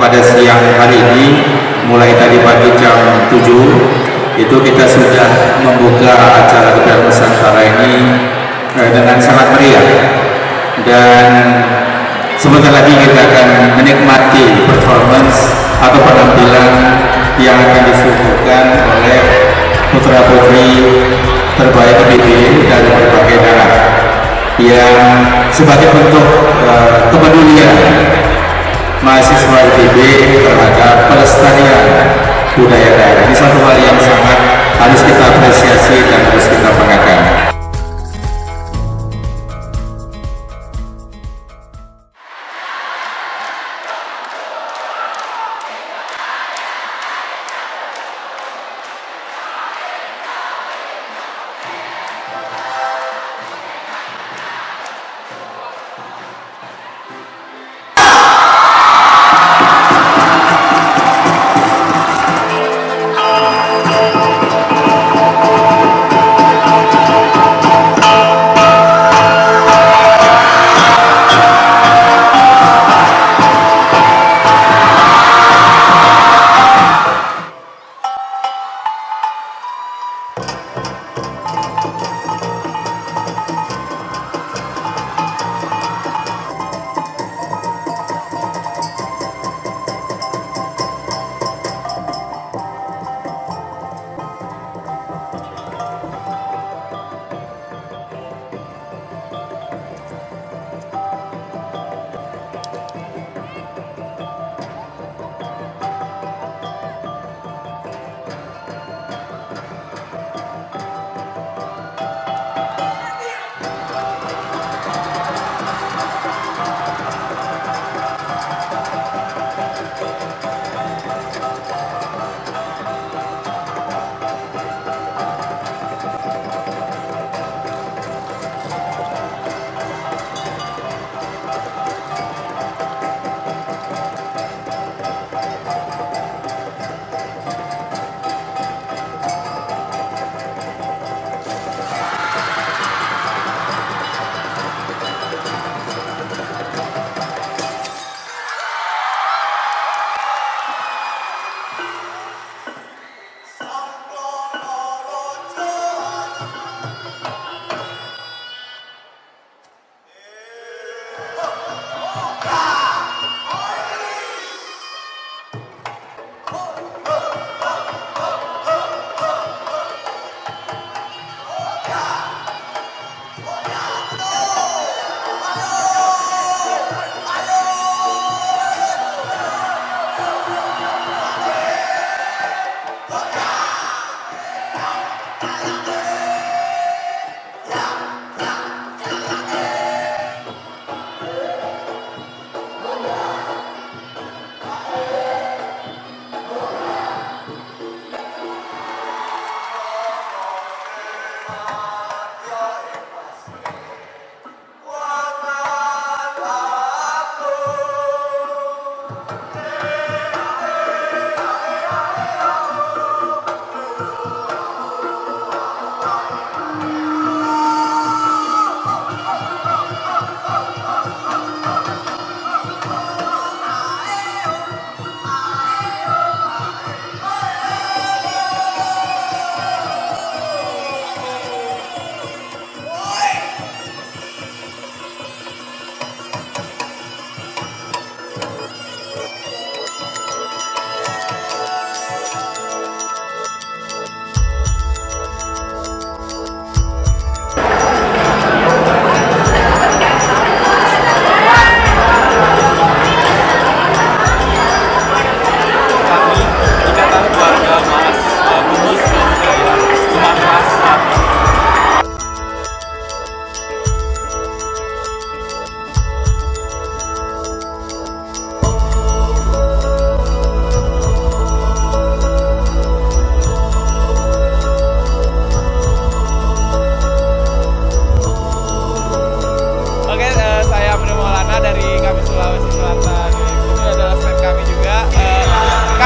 pada siang hari ini mulai tadi pagi jam 7 itu kita sudah membuka acara Gebar Nusantara ini eh, dengan sangat meriah. Dan sebentar lagi kita akan menikmati performance atau penampilan yang akan disuguhkan oleh putra putri terbaik IPB dari berbagai daerah yang sebagai bentuk uh, kepedulian mahasiswa IPB terhadap pelestarian budaya daerah. Ini satu hal yang sangat harus kita apresiasi dan harus kita banggakan.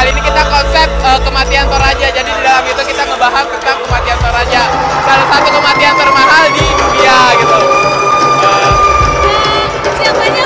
kali ini kita konsep uh, kematian Toraja. Jadi di dalam itu kita ngebahas tentang kematian Toraja, salah satu kematian termahal di dunia gitu. Nah, uh, siapanya